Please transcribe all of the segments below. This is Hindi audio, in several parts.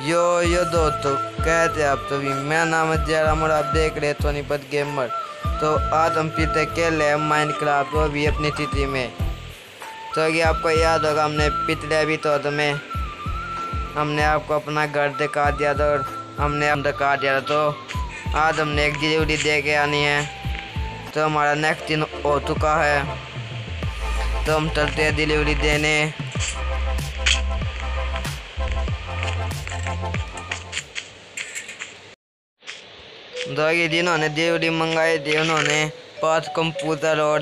यो यो दोस्तों कहते आप तो भी। मेरा नाम है जयराम और आप देख रहे हैं सोनीपत गेमर। तो आज हम फिर से खेल रहे हैं माइंड क्राफ्ट वो भी अपनी तिथि में। तो ये आपको याद होगा, हमने पिछले तो में हमने आपको अपना घर दिखा दिया था और हमने हम दिखा दिया था। तो आज हमने एक डिलीवरी दे के आनी है। तो हमारा नेक्स्ट दिन हो चुका है। तो हम चलते हैं डिलीवरी देने। दो जिन्होंने देवड़ी मंगाई थी, उन्होंने पाँच कंप्यूटर और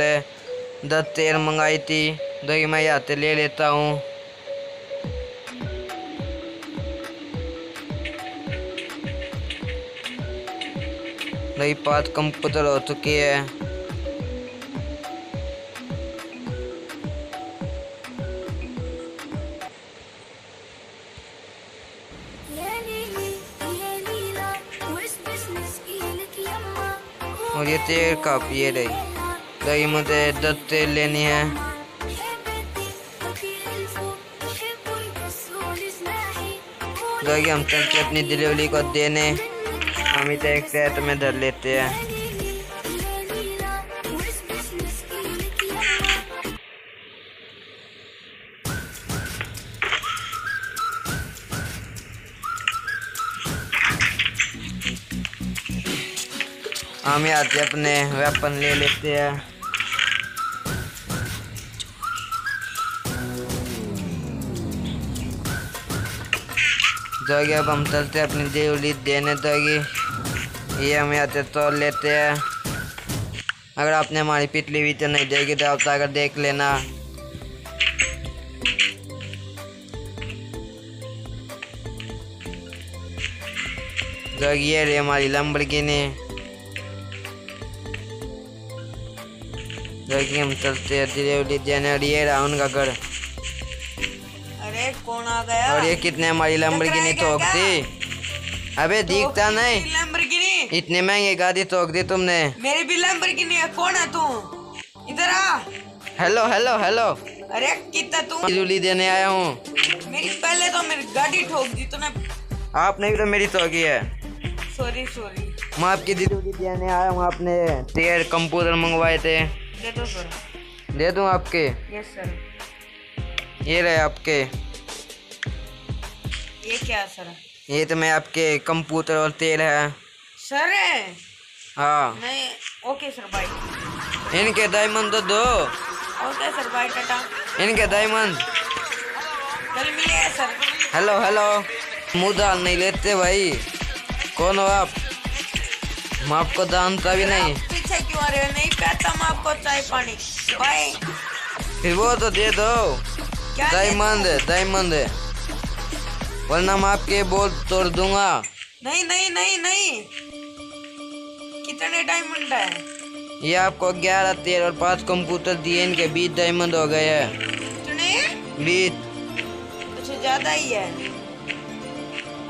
दस तेल मंगाई थी। दो मैं यहाँ से ले लेता हूँ। नई पाँच कंप्यूटर हो चुकी है। और ये तेल का ये रही तो मुझे दस तेल लेनी है। तो हम चलते अपनी डिलीवरी को देने। हम इसे एक सेट में धर लेते हैं। हम यहाँ से अपने वेपन ले लेते हैं। जोगी, अब हम चलते अपनी डिलीवरी देने। दोगी ये हम यहाँ से तोड़ लेते हैं। अगर आपने हमारी पिछली वीडियो नहीं देखी तो आप अगर देख लेना। जोगी, ये हमारी लंबरगिनी जोगी हम चलते हैं डिलीवरी देने और ये रहा उनका घर अरे कौन आ गया? और ये कितने हमारी लंबरगिनी ठोक दी अबे दिखता नहीं। लैम्बोर्गिनी इतने महँगे गाड़ी ठोक दी तुमने। मेरी भी लैम्बोर्गिनी है कौन है तू? इधर आ। हेलो हेलो हेलो अरे कितना तू? बिजली देने आया हूँ। मेरी पहले तो मेरी गाड़ी ठोक दी तूने आपने भी तो मेरी ठोकी है। सॉरी सॉरी मैं आपकी डिलीवरी देने आया हूँ आपने तेर कंप्यूटर मंगवाए थे। दे दो सर दे दूँ आपके? यस सर ये रहे आपके। ये क्या सर ये तो मैं आपके कंप्यूटर और तेल है। सर हाँ। नहीं ओके सर बाय इनके डायमंड तो दो। ओके सर बाय टाटा इनके डायमंड कल मिलेगा सर हेलो हेलो मुँह दाल नहीं लेते भाई। कौन हो आप? मैं आपको जानता भी नहीं। पीछे क्यों आ रहे हो नहीं पीता मैं आपको चाय पानी बाय फिर वो तो दे दो क्या दे डायमंड डायमंड वरना मैं आपके बोल तोड़ दूँगा नहीं नहीं नहीं नहीं कितने डायमंड है ये आपको ग्यारह तेरह और पाँच कंप्यूटर दिए इनके बीस डायमंड हो गए हैं कितने बीस कुछ ज़्यादा ही है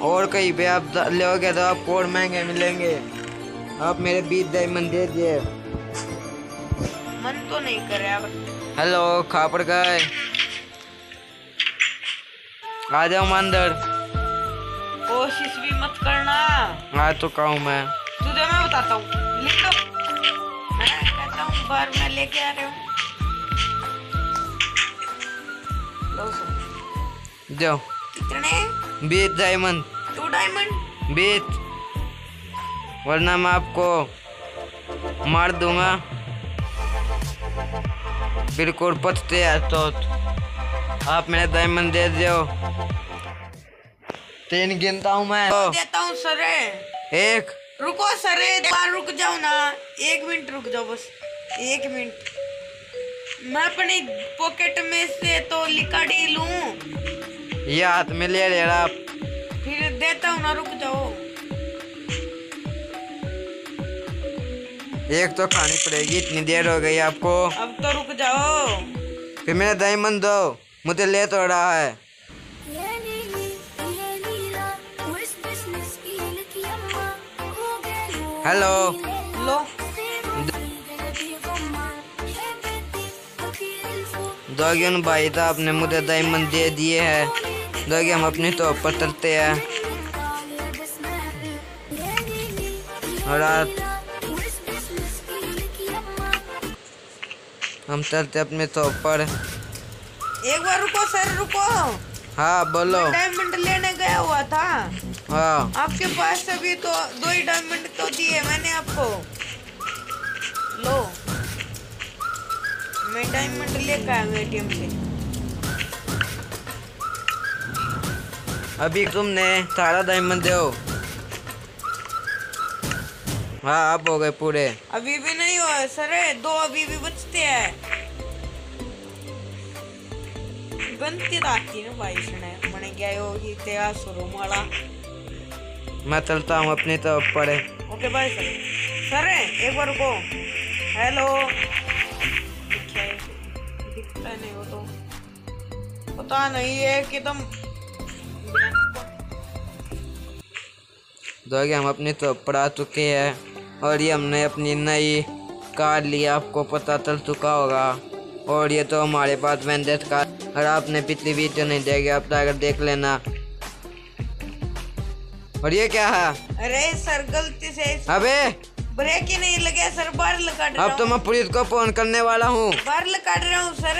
और कहीं पे आप लोगे तो आपको और महँगे मिलेंगे आप मेरे बीस डायमंड दे दिए मन तो नहीं कर रहा हेलो खापड़ गए आ जाओ अंदर कोशिश भी मत करना। आ चुका हूँ मैं। तुझे मैं बताता हूँ। लिख लो मैं कहता हूँ बार मैं लेके आ रहा हूँ। जाओ। कितने? बीस डायमंड। To diamond. बीस वरना मैं आपको मार दूँगा। बिल्कुल पचते हैं तो आप मेरे डायमंड दे दो तीन गिनता हूँ मैं। तो देता हूँ सर। एक। रुको सर बार रुक जाओ ना। एक मिनट रुक जाओ बस। एक मिनट। मैं अपनी पॉकेट में से तो लिकाड़ी लूँ। ये हाथ में ले ले रहा फिर देता हूँ ना रुक जाओ। एक तो खानी पड़ेगी इतनी देर हो गई आपको। अब तो रुक जाओ। फिर मेरा डायमंड दो मुझे ले तो रहा है। हेलो। लो। दोगिन भाई तो आपने मुझे डायमंड दे दिए हैं। देखिए हम अपनी तो ऊपर चलते हैं। और आज हम चलते अपने तो ऊपर एक बार रुको सर रुको। हाँ बोलो। डायमंड लेने गया हुआ था। हाँ। आपके पास अभी तो दो ही डायमंड तो दिए मैंने आपको। लो। मैं डायमंड लेकर आया हूँ एटीएम से अभी तुमने सारा डायमंड दो हाँ आप हो गए पूरे। अभी भी नहीं हुआ सर दो अभी भी बचते हैं। गंती आती ना भाई सुने मैंने क्या होगी तेरा सुरो माला मैं चलता हूँ अपनी तो ऊपर ओके बाय सर सर एक बार रुको। हेलो दिखता नहीं वो तो। पता नहीं है कि तुम दोगे हम अपनी तो ऊपर आ चुके हैं। और ये हमने अपनी नई कार ली आपको पता चल चुका होगा। और ये तो हमारे पास वेंडेस कार और आपने पिछली वीडियो नहीं देखी आप अगर देख लेना। और ये क्या है? अरे सर गलती से अबे! ब्रेक ही नहीं लगे सर बाहर लगा रहा अब तो मैं पुलिस को फ़ोन करने वाला हूँ। बाहर लगा रहा हूँ सर।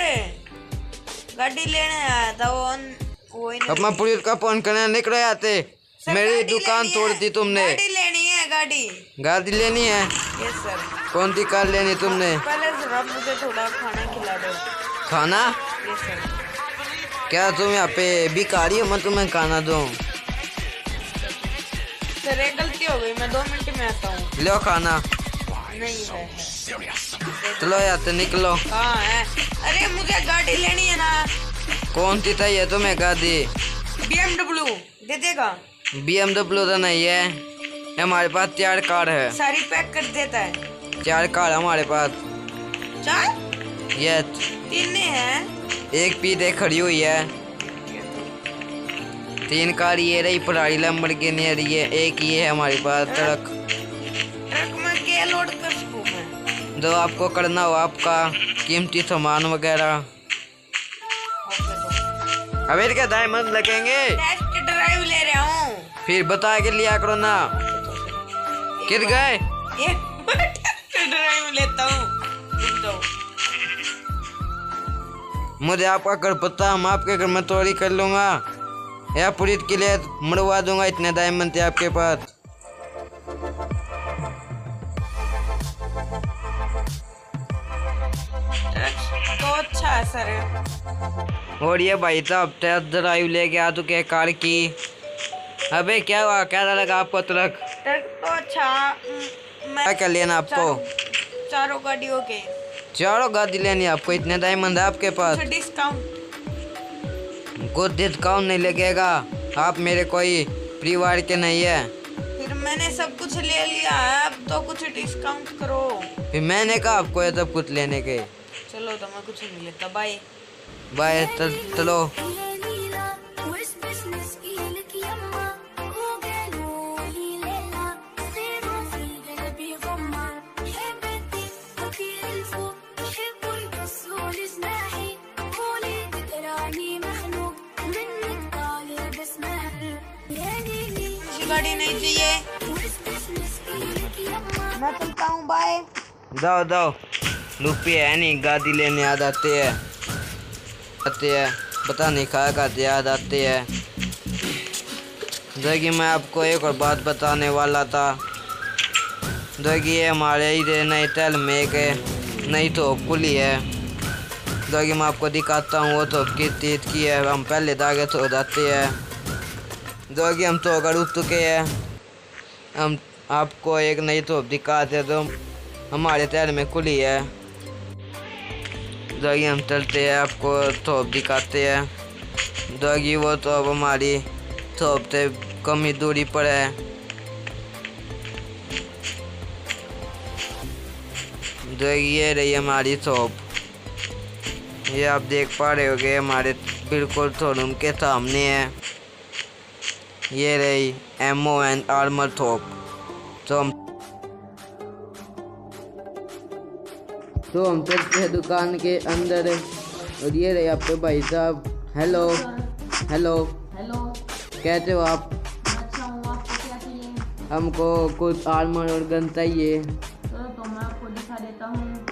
गाड़ी लेने आया था वो वो अब मैं पुलिस को फ़ोन करने निकले आते। मेरी दुकान तोड़ दी तुमने। गाड़ी लेनी गाड़ी? गाड़ी लेनी है। यस सर कौन सी कार लेनी तुमने? पहले सर आप मुझे थोड़ा खाना खिला दो। खाना? यस सर क्या तुम यहाँ पे भिखारी हो? मैं तुम्हें खाना दूँ। सर एक गलती हो गई। मैं दो मिनट में आता हूँ। लो खाना। नहीं है। चलो यहाँ से निकलो। है? अरे मुझे गाड़ी लेनी है ना। कौन सी चाहिए तुम्हें गाड़ी? BMW दे देगा। बी एमडब्ल्यू तो नहीं है। हमारे पास चार कार है। सारी पैक कर देता है। चार कार हमारे पास। चार? ये तीन है। एक पीछे खड़ी हुई है। तीन कार ये रही पुरानी लंबर के नियर ये एक ये है हमारे पास ट्रक। ट्रक। में क्या लोड कर सकूँ मैं? जो आपको करना हो आपका कीमती सामान वगैरह। तो अब इसके डायमंड लगेंगे। टेस्ट ड्राइव ले रहा हूँ। फिर बता के लिया करो ना। कित गए। लेता हूँ। मुझे आपका घर पता हम आपके घर में चोरी कर लूँगा। या पुलिस के लिए मरवा दूँगा इतने डायमंड थे आपके पास। तो अच्छा है सर। और ये भाई साहब टेस्ट ड्राइव लेके आ चुके कार की। अबे क्या हुआ? क्या लगा आपको ट्रक ट्रक तो अच्छा मैं क्या क्या लेना आपको? चारों- चारों गाड़ियों के। चारों गाड़ी लेनी आपको? इतने डायमंड है आपके पास? डिस्काउंट कुछ डिस्काउंट नहीं लगेगा। आप मेरे कोई परिवार के नहीं है। फिर मैंने सब कुछ ले लिया है अब तो कुछ डिस्काउंट करो। फिर मैंने कहा आपको ये सब कुछ लेने के। चलो तो मैं कुछ नहीं लेता बाय बाय चल। जाओ जाओ। लुपी है नहीं गादी लेने आ जाते है। आते हैं। पता नहीं कहा खाते याद आते हैं। देखिए मैं आपको एक और बात बताने वाला था। जो कि ये हमारे इधर नई तल में एक नई तो खुली है। देखिए मैं आपको दिखाता हूँ, वो तो किस चीज़ की है। हम पहले दागे तो जाते हैं। देखिए हम तो अगर उठ चुके हैं। हम आपको एक नई तो दिखाते तो हमारे तैर में खुली है। दोगी, हम चलते हैं, आपको थोप दिखाते हैं। दोगी, वो तो अब हमारी थोप से कम ही दूरी पर है। दोगी, ये रही हमारी थोप। ये आप देख पा रहे होगे, हमारे बिल्कुल शोरूम के सामने है। ये रही एमओ एंड आर्मर थोप। तो हम चलते हैं दुकान के अंदर। और ये रहे आपके भाई साहब। हेलो हेलो हेलो कहते हो आप? अच्छा हमको कुछ आर्मर और गन चाहिए। चलो तो मैं आपको दिखा देता हूँ।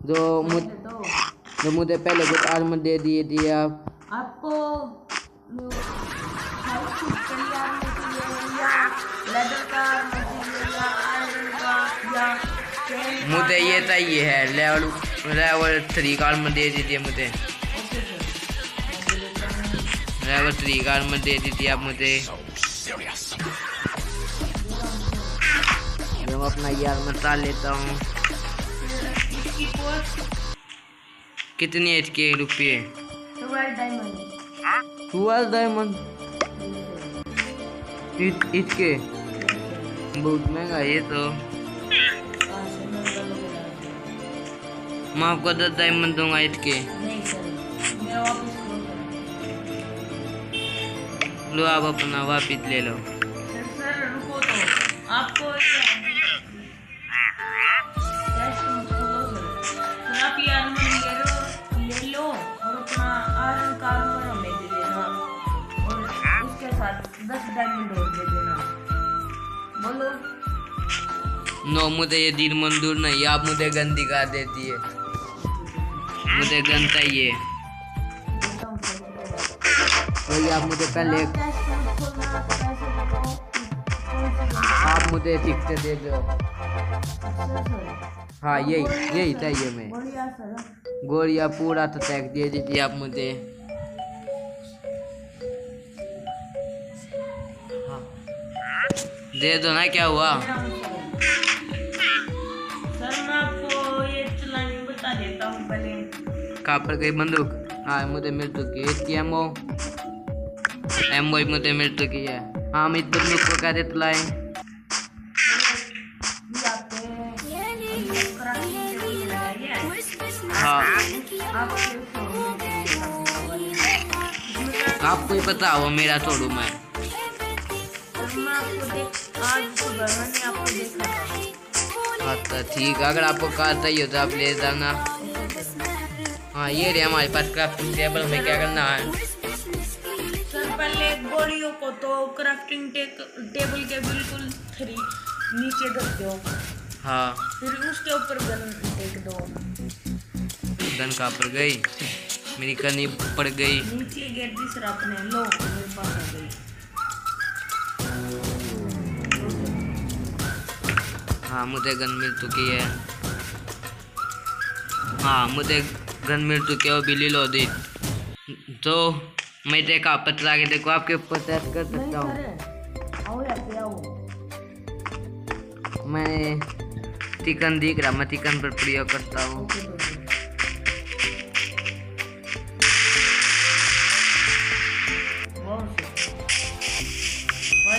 जो मुझ तो जो मुझे पहले कुछ आर्मर दे दिए थे आप। आपको लेदर का मुझे ये चाहिए है लेवल लेवल थ्री का आर्मर दे दीजिए मुझे मैं लेवल थ्री का आर्मर दे दीजिए आप मुझे मैं अपना ये आर्मर डाल लेता हूँ। कितनी एच के रुपये? ट्वेल्व डायमंड इसके बहुत महँगा ये तो। मैं आपको दस डायमंड दूँगा इसके करो लो आप अपना वापिस ले लो सर सर रुको तो आपको ये टेस्ट मत खोलो सर सर आप ये आर्मर ले लो ले लो और अपना आयरन का आर्मर हमें दे देना और उसके साथ दस डायमंड और दे देना बोलो नो मुझे ये दिल मंजूर नहीं। आप मुझे गंदी दिखा देती है। मुझे गन चाहिए वही आप मुझे पहले? आप मुझे ठीक से दे दो हाँ यही यही चाहिए मैं गोलियाँ पूरा तो टैग दे दीजिए आप मुझे। दे दो ना क्या हुआ कहाँ पर गई बंदूक। हाँ मुझे मिल चुकी है इसकी एमओ एमओ ही मुझे मिल चुकी है। हाँ हम इस बंदूक को कैसे चलाएँ। हाँ। आपके ही पता हो मेरा शोरूम है अच्छा ठीक है, अगर आपको कार चाहिए तो आप ले जाना। हाँ ये रहे हमारे पास क्राफ्टिंग टेबल में क्या करना है? सर पहले गोलियों को तो क्राफ्टिंग टेबल के बिल्कुल थ्री नीचे दो। हाँ। फिर उसके ऊपर गन टेक दो। गन कहाँ पर गई? मेरी कनी पड़ गई। नीचे गेट अपने लो मेरे पास आ गई। हाँ मुझे गन मिल चुकी है। हाँ मुझे गन मिल चुकी है वो बिल्ली लो तो मैं देखा पतला के देखो आपके ऊपर टेस्ट कर सकता हूँ। मैं चिकन दिख रहा मैं चिकन पर प्रयोग करता हूँ।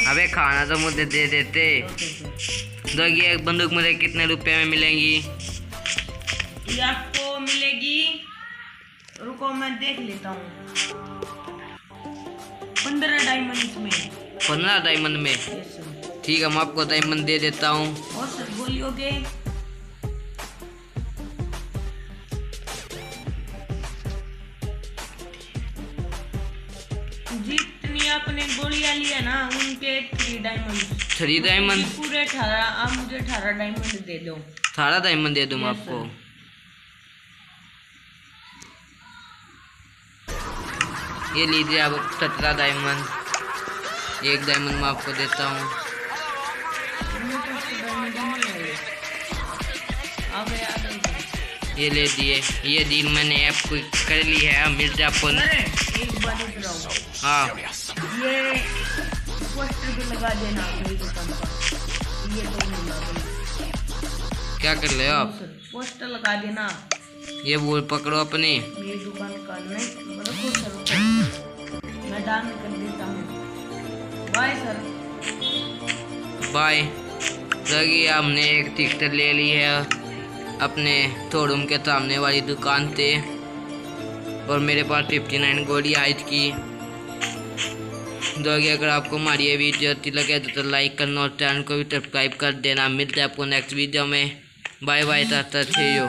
अबे खाना तो मुझे दे देते। दो ये एक बंदूक मुझे कितने रुपए में मिलेंगी? मैं देख लेता हूँ। पंद्रह डायमंड में। पंद्रह डायमंड में? ठीक है मैं आपको डायमंड दे देता हूँ। और सर बोलियोगे जितनी आपने गोलियाँ लिया ना उनके थ्री डायमंड थ्री डायमंड पूरे अठारह आप मुझे अठारह डायमंड दे दो। अठारह डायमंड दे दूँ आपको? ये लीजिए आप सत्रह डायमंड एक डायमंड मैं आपको देता हूँ। तो ये ले दिए। ये डील मैंने ऐप कर ली है मिर्जापुर हाँ ये पोस्टर भी लगा देना मेरी दुकान पर। ये तो नहीं लगा क्या कर रहे हो आप? पोस्टर लगा देना। ये वो पकड़ो अपनी। मेरी दुकान का नहीं मतलब सर डाउन कर देता हूँ बाय सर बाय लगी हमने एक टिकट ले ली है अपने शोरूम के सामने वाली दुकान से और मेरे पास फिफ्टी नाइन गोली आई थी। दोगे अगर आपको हमारी ये वीडियो अच्छी लगे तो तो लाइक करना और चैनल को भी सब्सक्राइब कर देना। मिलते हैं आपको नेक्स्ट वीडियो में। बाय बाय टाटा थी यू